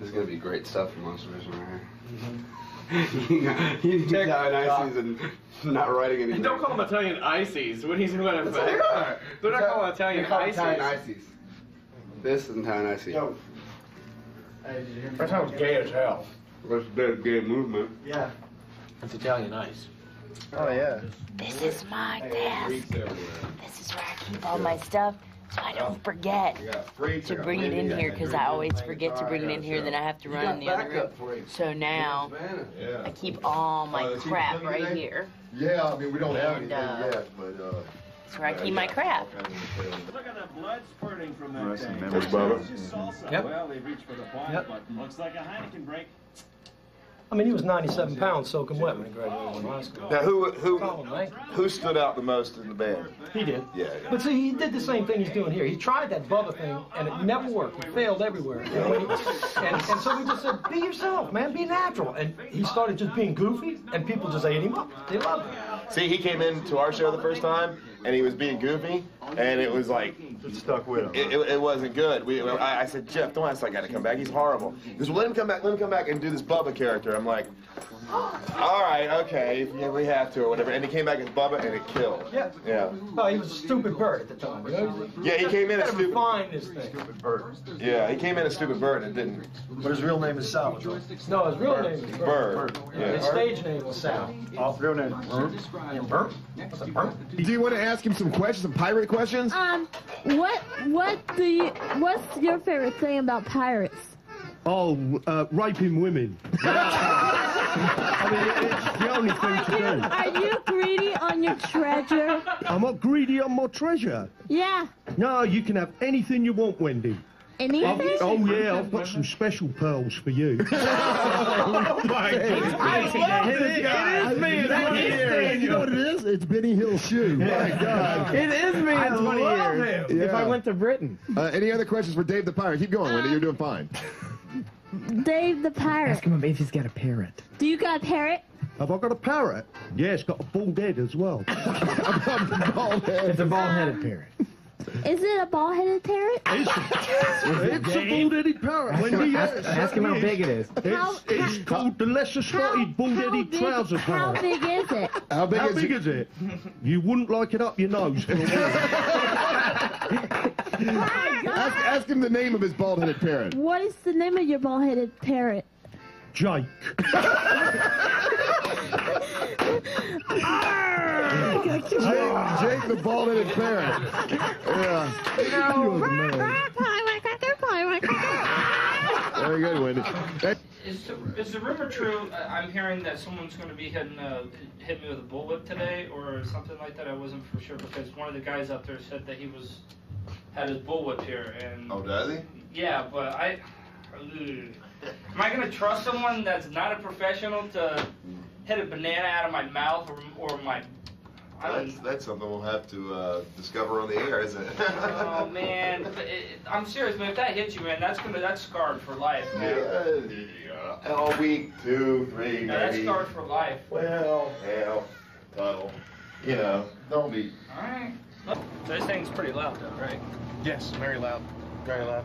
This is gonna be great stuff for Monster Vision right here. He's Italian ices and not writing anything. Don't call them Italian ices. What he's going to That's what they are. They're not calling Italian call it ices. Italian ices. This is Italian ices. Yo. That sounds gay as hell. What's the gay movement? Yeah. It's Italian ice. Oh yeah. This is my desk. This is where I keep all my stuff so I don't forget to bring it in here because I always forget to bring it in here. Then I have to run in the other room. So now I keep all my crap right here. Yeah, I mean, we don't have anything uh, yet, but, uh. That's where I keep my crap. Look at the blood spurting from that thing. and memories, Bubba. Just salsa. Yep. Well, they reached for the quiet Yep. button. Looks like a Heineken break. I mean, he was 97 pounds soaking wet when he graduated from high school. Now, who who eh? who stood out the most in the band? He did. Yeah. But see, he did the same thing he's doing here. He tried that Bubba thing, and it never worked. It failed everywhere. And, he, and, and so we just said, be yourself, man. Be natural. And he started just being goofy, and people just ate him up. They loved him. See, he came into our show the first time, and he was being goofy, and it was like It stuck with him. it, it, it wasn't good. We, I, I said, Jeff, don't ask that guy to come back. He's horrible. He goes, well, let him come back. Let him come back and do this Bubba character. I'm like, all right, okay, yeah, we have to or whatever. And he came back as Bubba, and it killed. Yeah. Yeah. Oh, he was a stupid bird at the time. Yeah, he came in as Gotta stupid. refine this thing. Yeah, he came in as stupid bird and it didn't. But his real name is Salvatore. No, his real name is Bird. Bird. His Yeah. stage name was Sal. Oh, real name. Yeah, Bird? What's a bird? Do you want to ask him some questions, some pirate questions? Um, what what do you what's your favorite thing about pirates? Oh, uh, raping women. I mean, it's the only thing to do. Are you greedy on your treasure? I'm not greedy on my treasure. Yeah. No, you can have anything you want, Wendy. I've, Anything? oh yeah, I've got some special pearls for you. oh my goodness. I love it. It is me in 20. You know what it is? It's Benny Hill's shoe. My God. It is me in 20 years. If I went to Britain. Uh, any other questions for Dave the Pirate? Keep going, Wendy. You're doing fine. Dave the pirate. Ask him if he's got a parrot. Do you got a parrot? Have I got a parrot? Yeah, it's got a bald head as well. Bald head. It's a bald-headed parrot. Is it a ball-headed parrot? It's, it's a bald-headed parrot, Wendy. Yes, Ask him how big it is. How- It's, it's called the lesser spotted how bald-headed big- trouser How big is it? How big How is big it? is it? You wouldn't like it up your nose. for a while. Ask, ask him the name of his bald-headed parrot. What is the name of your bald-headed parrot? Jake. Jake, Jake the bald-headed parrot. Yeah. Very good, Wendy. That- Is the, is the rumor true? I- I'm hearing that someone's going to be hitting uh, hit me with a bullwhip today or something like that. I wasn't for sure because one of the guys out there said that he was had his bullwhip here and Oh, does he? yeah, but I. Ugh. Am I going to trust someone that's not a professional to hit a banana out of my mouth or, or my? I That's, don't. that's something we'll have to uh, discover on the air, isn't it? Oh man, but it, I'm serious, man. If that hits you, man, that's gonna that's scarred for life, man. Yeah, a week, two, three, Yeah, that's scarred for life. Well, hell, tunnel. You know, don't be. All right. This thing's pretty loud, though, right? Yes, very loud. Very loud.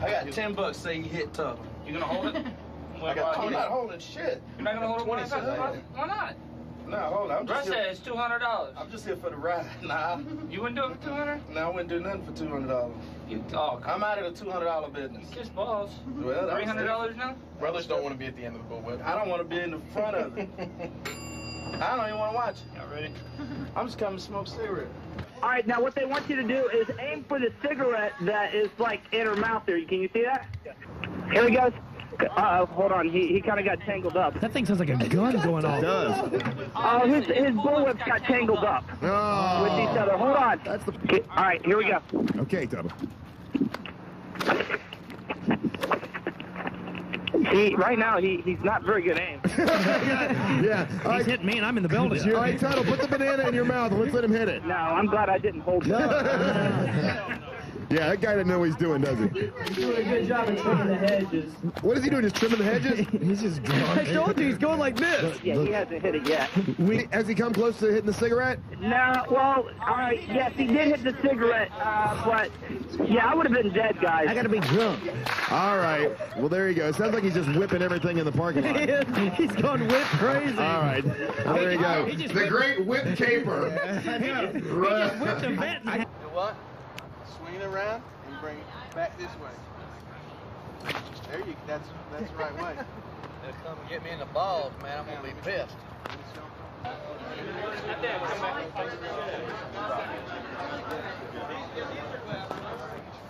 I got ten bucks. Say you hit Tubman. You gonna hold it? I got. I'm not holding shit. You're not gonna hold it? Why 20 not? cents. Why not? No, hold on. I'm Russ just here, said it's two hundred dollars. I'm just here for the ride. Nah. You wouldn't do it for two hundred? No, I wouldn't do nothing for two hundred dollars. You talk. I'm out of the two hundred dollar business. kiss balls. Well, Three hundred dollars now? Brothers don't want to be at the end of the bullwhip. I don't want to be in the front of it. I don't even want to watch it. Y'all ready? I'm just coming to smoke cigarette. All right, now what they want you to do is aim for the cigarette that is like in her mouth there. Can you see that? Yeah. Here we goes. Uh, hold on. He, he kind of got tangled up. That thing sounds like a gun going off. It does. Oh, his his bullwhips got tangled up Oh. with each other. Hold on. That's the. Okay, all right, here we go. Okay, Tubba. See, right now he he's not very good aim. yeah. All right, hitting me and I'm in the building. all right, Tuttle, put the banana in your mouth let's let him hit it. No, I'm glad I didn't hold it. yeah, Yeah, that guy doesn't know what he's doing, does he? He's doing a good job of trimming the hedges. What is he doing? Just trimming the hedges? he's just drunk. I told you he's going like this. Yeah, he hasn't hit it yet. We, has he come close to hitting the cigarette? No, well, all right, yes, he did hit the cigarette, uh, but yeah, I would have been dead, guys. I gotta be drunk. All right. Well, there you go. It sounds like he's just whipping everything in the parking lot. he's going whip crazy. All right. Well, there you go. The great whip caper. You know what? Swing it around and bring it back this way. There you go. that's that's the right way. They'll come and get me in the balls, man. I'm gonna be pissed.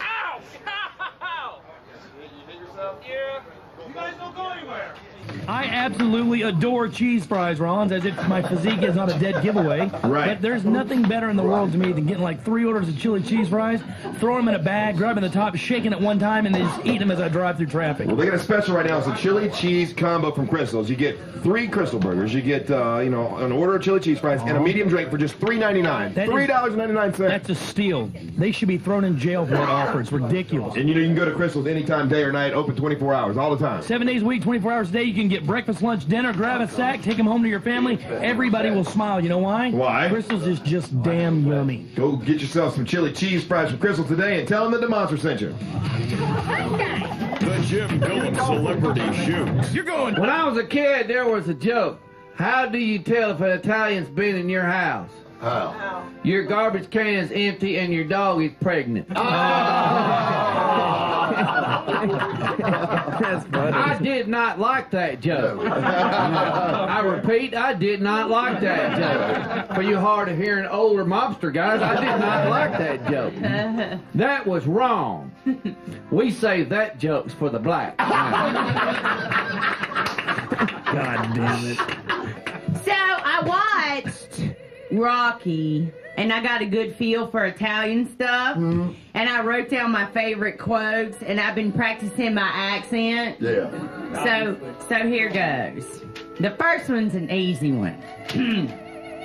Ow! Ow! You hit yourself? Yeah. You guys don't go anywhere. I absolutely adore cheese fries, Rollins, as if my physique is not a dead giveaway. Right. But there's nothing better in the world to me than getting like three orders of chili cheese fries, throwing them in a bag, grabbing the top, shaking it one time, and then just eating them as I drive through traffic. Well, they got a special right now. It's a chili cheese combo from Krystals. You get three Krystal burgers. You get, uh, you know, an order of chili cheese fries and a medium drink for just three ninety nine. That is- Three dollars and ninety nine cents. That's a steal. They should be thrown in jail for that offer. It's ridiculous. And you know you can go to Krystals anytime, day or night, open twenty four hours, all the time. Seven days a week, 24 hours a day. You can get breakfast, lunch, dinner, grab a sack, take them home to your family. Everybody will smile. You know why? Why? Krystals is just damn yummy. Go get yourself some chili cheese fries from Krystal today and tell them that the monster sent you. The Jim Dillon Celebrity Shoot. You're going. When I was a kid, there was a joke. How do you tell if an Italian's been in your house? How? Your garbage can is empty and your dog is pregnant. Oh. That's funny. I did not like that joke. I repeat, I did not like that joke. For you hard of hearing older mobster guys, I did not like that joke. That was wrong. We save that jokes for the black. God damn it. So I watched Rocky, and I got a good feel for Italian stuff. Mm-hmm. And I wrote down my favorite quotes, and I've been practicing my accent. Yeah. So, so here goes. The first one's an easy one.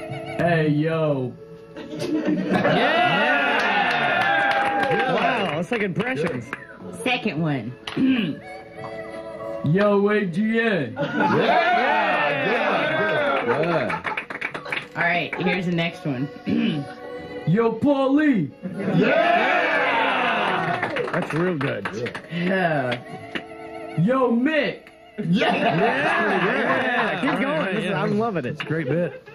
Hey, yo. Wow, that's like impressions. Second one. Yo, Adrian. All right, here's the next one. Yo, Paulie. Yeah! That's real good. Uh, Yo, Mick. Yeah, Yeah! yeah. keep going. This is- I'm loving it. It's a great bit.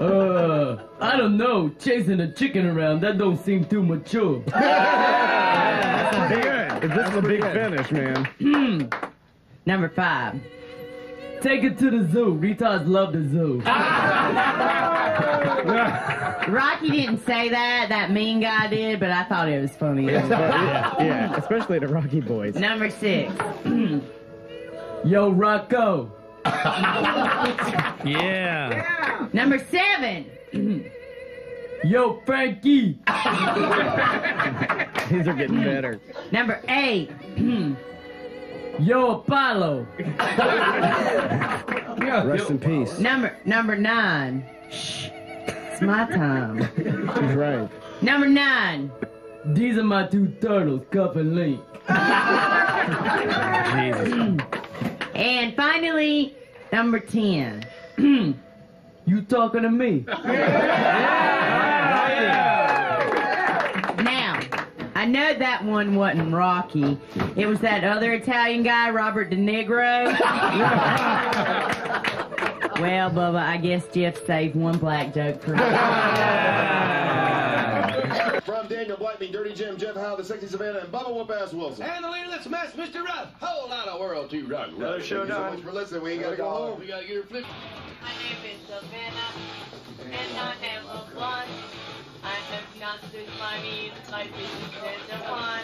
Uh, I don't know. Chasing a chicken around, that don't seem too mature. Good. This is a big finish, man. Number five. Take it to the zoo. Retards love the zoo. Rocky didn't say that. That mean guy did, but I thought it was funny. yeah, yeah, especially the Rocky Boys. Number six. Yo, Rocco. Yeah. Number seven. Yo, Frankie. These are getting better. Number eight. Yo, Apollo. Rest in peace. Number number nine. Shh. It's my time. She's right. Number nine. These are my two turtles, Cuff and Link. Jesus. And finally, number ten. You talking to me? Now, I know that one wasn't Rocky. It was that other Italian guy, Robert De Nigro. well, Bubba, I guess Jeff saved one black joke for me. From Daniel Blackney, Dirty Jim, Jeff Howe, the Sexy Savannah, and Bubba Whoop Ass Wilson. And the leader that smashed Mr. Ruff. Whole lot of world to rock. Another show done. Thank you so much for listening. We ain't gotta go home. We gotta get her flipped. My name is Savannah, and I am a blonde. I have not stood by me, life is a fun.